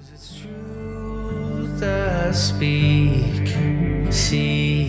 Cause it's truth I speak, see.